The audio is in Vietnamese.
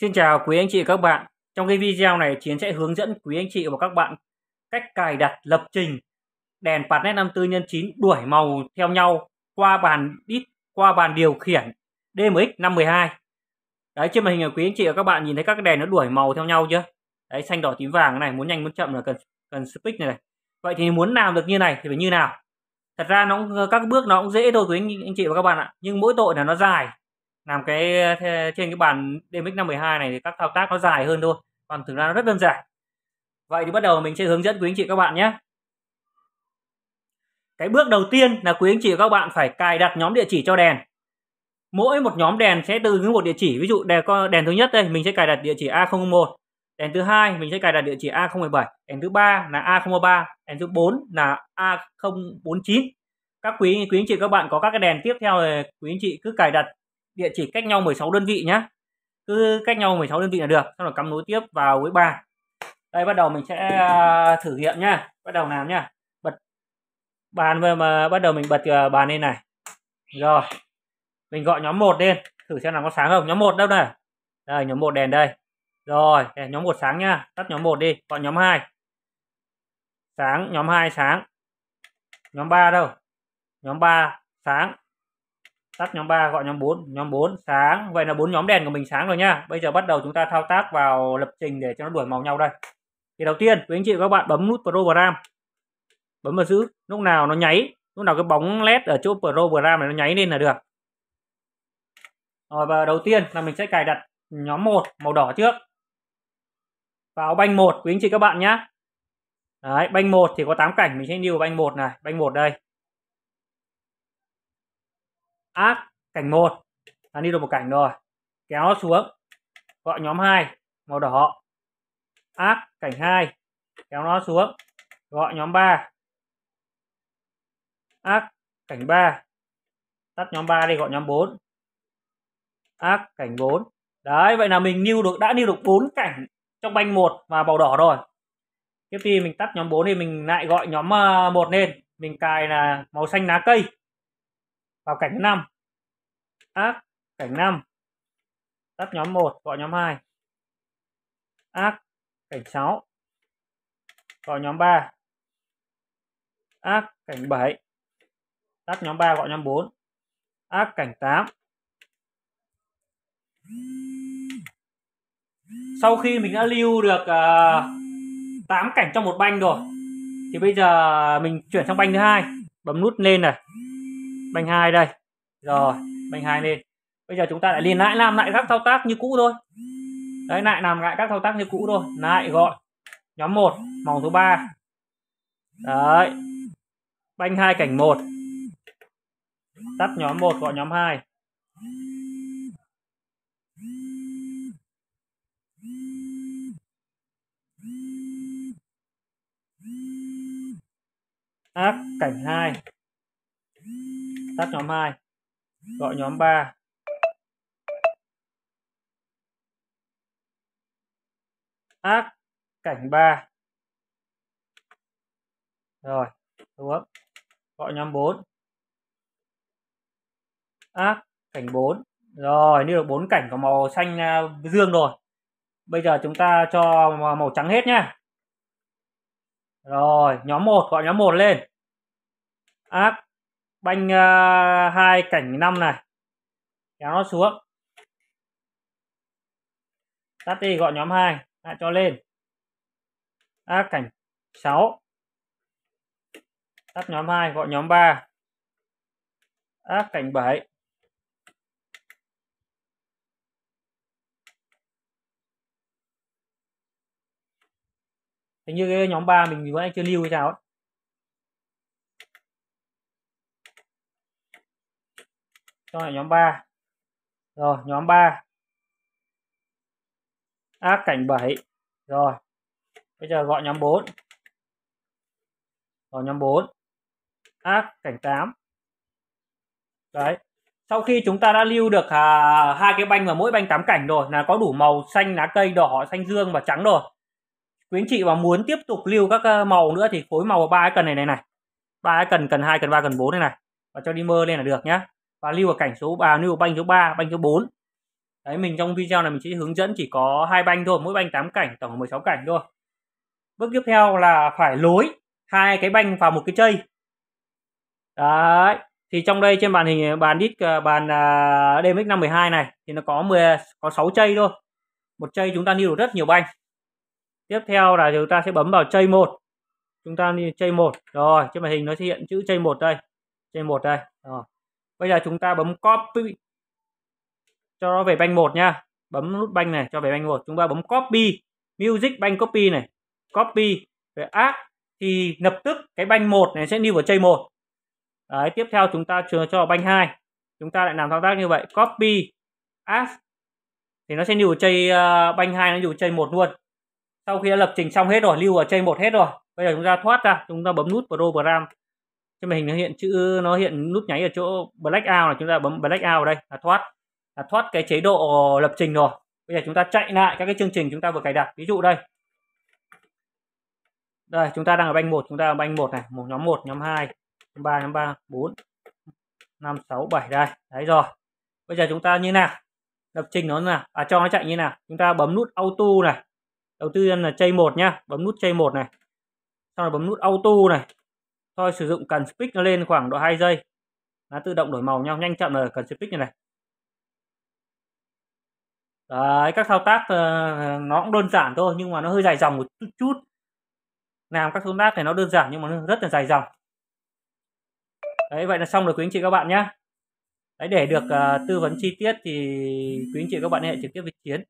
Xin chào quý anh chị và các bạn. Trong cái video này Chiến sẽ hướng dẫn quý anh chị và các bạn cách cài đặt lập trình đèn Partnet 54 x 9 đuổi màu theo nhau qua bàn đít qua bàn điều khiển DMX 512. Đấy trên màn hình là quý anh chị và các bạn nhìn thấy các cái đèn nó đuổi màu theo nhau chưa? Đấy xanh đỏ tím vàng này, muốn nhanh muốn chậm là cần cần speed này, này. Vậy thì muốn làm được như này thì phải như nào? Thật ra nó các bước nó cũng dễ thôi quý anh, anh chị và các bạn ạ. Nhưng mỗi tội là nó dài làm cái trên cái bàn DMX 512 này thì các thao tác nó dài hơn thôi, còn thực ra nó rất đơn giản. Vậy thì bắt đầu mình sẽ hướng dẫn quý anh chị các bạn nhé. Cái bước đầu tiên là quý anh chị và các bạn phải cài đặt nhóm địa chỉ cho đèn. Mỗi một nhóm đèn sẽ từ những một địa chỉ, ví dụ đèn đèn thứ nhất đây, mình sẽ cài đặt địa chỉ A001 đèn thứ hai mình sẽ cài đặt địa chỉ A017 đèn thứ ba là A013 đèn thứ 4 là A049 các quý quý anh chị các bạn có các cái đèn tiếp theo thì quý anh chị cứ cài đặt địa chỉ cách nhau 16 đơn vị nhé cứ cách nhau 16 đơn vị là được, xong rồi cắm nối tiếp vào với ba. Đây, bắt đầu mình sẽ à, thử nghiệm nhá. Bắt đầu làm nhá. Bật bàn mà, bắt đầu mình bật à, bàn lên này. Rồi, mình gọi nhóm 1 lên, thử xem là có sáng không. Nhóm 1 đâu này đây, nhóm 1 đèn đây. Rồi, đèn nhóm 1 sáng nhá. Tắt nhóm 1 đi, gọi nhóm 2 sáng, nhóm 2 sáng. Nhóm 3 đâu? Nhóm 3 sáng tắt nhóm 3 gọi nhóm 4 nhóm 4 sáng. Vậy là bốn nhóm đèn của mình sáng rồi nha bây giờ bắt đầu chúng ta thao tác vào lập trình để cho nó đuổi màu nhau đây. Thì đầu tiên quý anh chị và các bạn bấm nút program bấm vào giữ lúc nào nó nháy lúc nào cái bóng led ở chỗ program này nó nháy lên là được. Rồi và đầu tiên là mình sẽ cài đặt nhóm 1 màu đỏ trước. Vào banh 1 quý anh chị các bạn nhé Đấy, banh 1 thì có 8 cảnh mình sẽ lưu banh 1 này, banh 1 đây ác cảnh 1 là đi được một cảnh rồi. Kéo nó xuống. Gọi nhóm 2 màu đỏ. Ác cảnh 2 kéo nó xuống. Gọi nhóm 3 ác cảnh 3 tắt nhóm 3 đi, gọi nhóm 4 ác cảnh 4 đấy, vậy là mình lưu được, đã lưu được 4 cảnh trong banh 1 và màu đỏ rồi. Tiếp khi mình tắt nhóm 4 thì mình lại gọi nhóm ờ, 1 lên. Mình cài là màu xanh lá cây vào cảnh thứ 5 ác cảnh 5 tắt nhóm 1 gọi nhóm 2 ác cảnh 6 gọi nhóm 3 ác cảnh 7 tắt nhóm 3 gọi nhóm 4 ác cảnh 8 sau khi mình đã lưu được ờ, uh, 8 cảnh trong một banh rồi thì bây giờ mình chuyển sang banh thứ hai. Bấm nút lên này. Banh 2 đây. Rồi banh hai lên bây giờ chúng ta lại liền lại làm lại các thao tác như cũ thôi. Đấy lại làm lại các thao tác như cũ thôi. Lại gọi nhóm 1 màu thứ ba. Đấy. Banh hai cảnh 1 tắt nhóm 1 gọi nhóm 2 áp cảnh 2 tắt nhóm 2 gọi nhóm 3 ác, cảnh 3 rồi xuống gọi nhóm 4 ác, cảnh 4 rồi, như được bốn cảnh có màu xanh à, dương rồi. Bây giờ chúng ta cho màu trắng hết nhá. Rồi, nhóm 1 gọi nhóm 1 lên. Ác banh uh, hai cảnh năm này. Kéo nó xuống. Tắt đi gọi nhóm 2 lại cho lên. À, cảnh 6 tắt nhóm 2 gọi nhóm 3 à, cảnh 7 Hình như cái nhóm 3 mình vẫn chưa lưu hay sao ấy. Cho là nhóm 3 rồi nhóm 3 ác cảnh 7 rồi bây giờ gọi nhóm 4 rồi nhóm 4 ác cảnh 8 đấy. Sau khi chúng ta đã lưu được à, hai cái banh và mỗi banh 8 cảnh rồi là có đủ màu xanh lá cây đỏ xanh dương và trắng rồi. Quý anh chị mà muốn tiếp tục lưu các à, màu nữa thì khối màu ba cái cần này này này. Ba cái cần cần hai cần ba cần bốn này này. Và cho đi mơ lên là được nhá và lưu ở cảnh số à lưu ở banh số 3 banh số 4 đấy mình trong video này mình chỉ hướng dẫn chỉ có hai banh thôi mỗi banh 8 cảnh tổng 16 cảnh thôi bước tiếp theo là phải lối hai cái banh vào một cái chơi đấy thì trong đây trên màn hình bàn đít ờ, bàn uh, DMX 512 này thì nó có 10 có 6 chơi thôi một chơi chúng ta lưu được rất nhiều banh tiếp theo là chúng ta sẽ bấm vào chơi 1. chúng ta đi chơi 1. rồi trên màn hình nó sẽ hiện chữ chơi 1 đây chơi 1 đây rồi bây giờ chúng ta bấm copy. Cho nó về banh một nha bấm nút banh này cho về banh một. Chúng ta bấm copy. Music banh copy này. Copy. Về app thì lập tức cái banh một này sẽ lưu vào chơi một. Đấy, tiếp theo chúng ta chờ cho banh 2 chúng ta lại làm thao tác như vậy. Copy. Add. Thì nó sẽ lưu vào chơi uh, ờ, banh 2 nó lưu vào chơi một luôn. Sau khi đã lập trình xong hết rồi lưu vào chơi một hết rồi. Bây giờ chúng ta thoát ra. Chúng ta bấm nút program trên màn hình nó hiện chữ, nó hiện nút nháy ở chỗ black out là chúng ta bấm black out đây, là thoát. Là thoát cái chế độ lập trình rồi. Bây giờ chúng ta chạy lại các cái chương trình chúng ta vừa cài đặt. Ví dụ đây. Đây, chúng ta đang ở banh một, chúng ta ở banh một này. Một nhóm 1 nhóm 2 nhóm 3 nhóm 3 4 5 6 7 đây. Đấy rồi. Bây giờ chúng ta như nào? Lập trình nó là à cho nó chạy như nào? Chúng ta bấm nút auto này. Đầu tiên là chay một nhá. Bấm nút chay một này. Sau đó bấm nút auto này thôi sử dụng cần speak nó lên khoảng độ 2 giây. Nó tự động đổi màu nhau nhanh chậm là cần speak như này. Đấy, các thao tác uh, nó cũng đơn giản thôi nhưng mà nó hơi dài dòng một chút chút. Làm các thao tác này nó đơn giản nhưng mà nó rất là dài dòng. Đấy vậy là xong rồi quý anh chị các bạn nhé đấy để được uh, tư vấn chi tiết thì quý anh chị các bạn hãy trực tiếp với chiến.